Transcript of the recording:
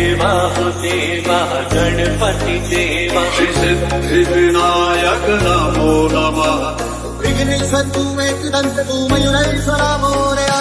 देवा देवा गणपति देवा। सिद्धिविनायक नमो। नमः विघ्नेश्वर तु मे कृतं तु मयूरेश्वरा मौर्या